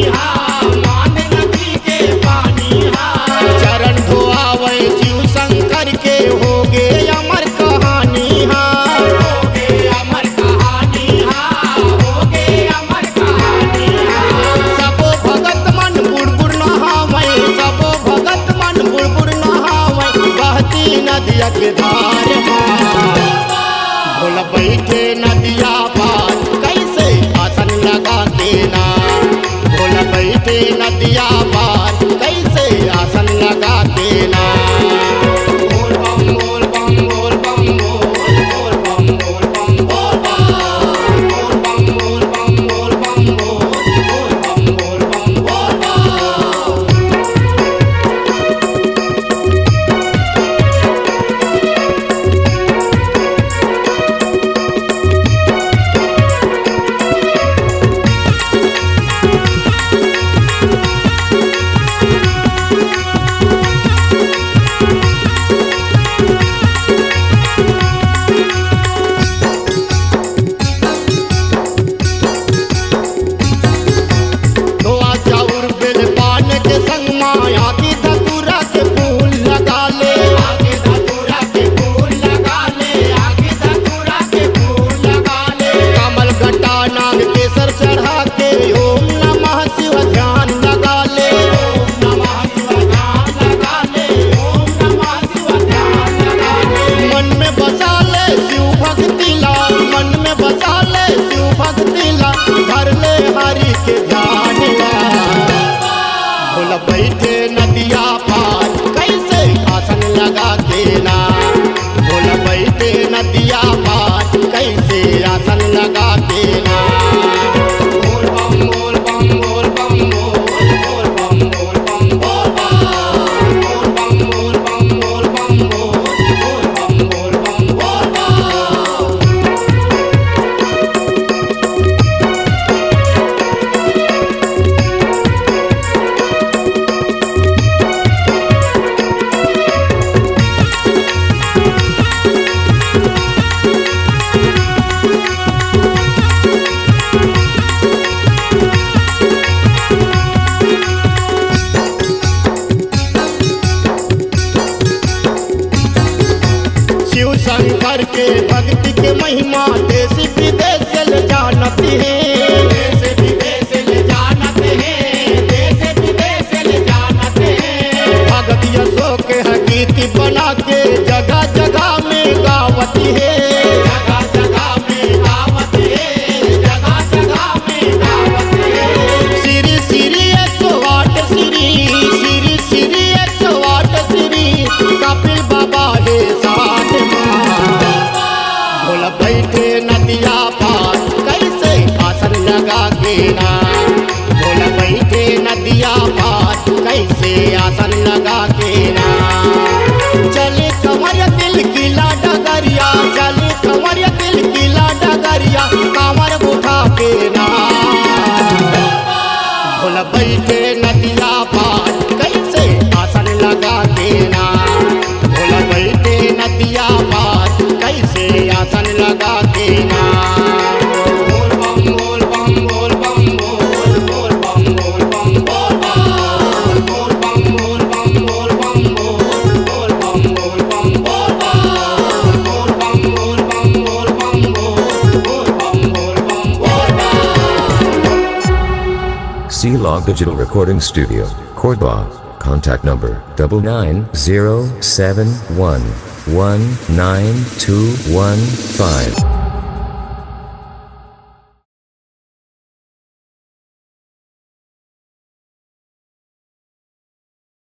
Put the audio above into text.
Yeah. Shankar के भक्ति के महिमा देश विदेश चल जानती है। देश विदेश जानते हैं। देश विदेश भगत यशो के हकीकी बना के देना। Log Digital Recording Studio, Cordoba. Contact number double nine zero seven one one nine two one five.